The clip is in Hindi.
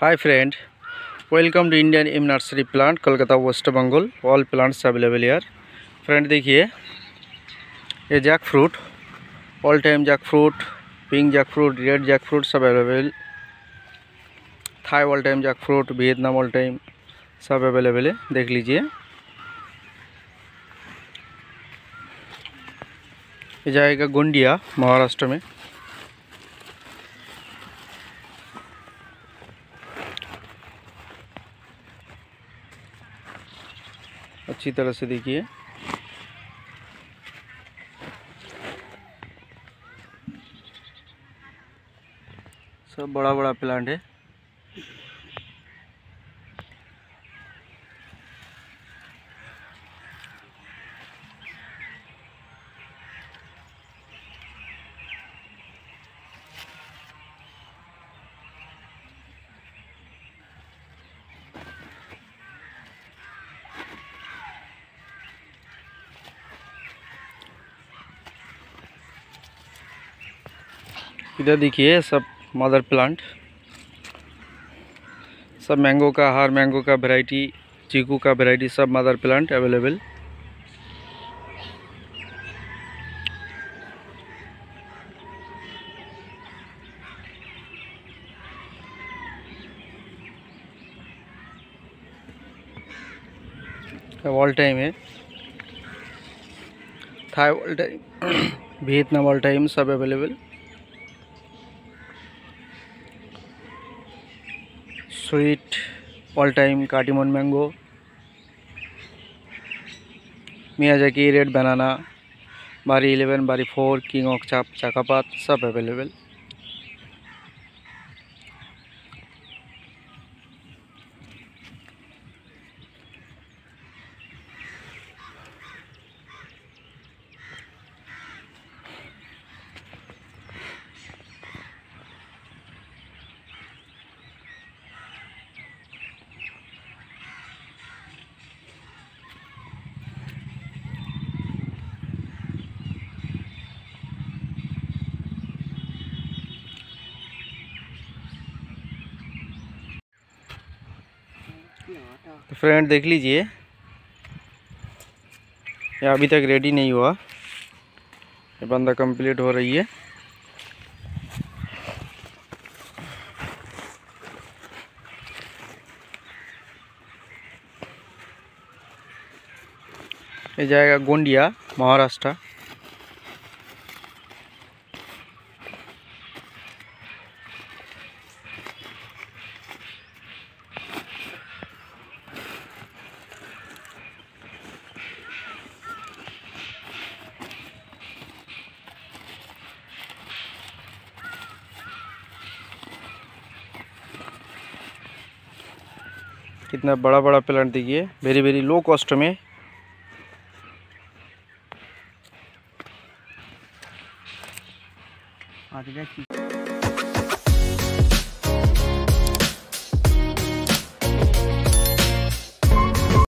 Hi friend welcome to Indian M nursery plant Kolkata West Bengal all plants available यार फ्रेंड देखिए, ये jack fruit all time jack fruit pink jack fruit red jack fruit सब available Thai all time jack fruit Vietnam all time सब अवेलेबल है. देख लीजिए। ये जाएगा गोंडिया महाराष्ट्र में। अच्छी तरह से देखिए। सब बड़ा बड़ा प्लांट है। इधर देखिए सब मदर प्लांट सब मैंगो का, हर मैंगो का वैरायटी चीकू का वैरायटी सब mother plant available all time है। Thai all time Vietnam all time सब available sweet all time cardamom mango Miyazaki red banana Bari eleven Bari four king অক চাপ চাকাপাত সব অ্যাভেলেবেল तो फ्रेंड देख लीजिए। ये अभी तक रेडी नहीं हुआ। ये बंदा कंप्लीट हो रही है। ये जाएगा गोंडिया, महाराष्ट्र। कितना बड़ा बड़ा प्लांट देखिए वेरी वेरी लो कॉस्ट में आज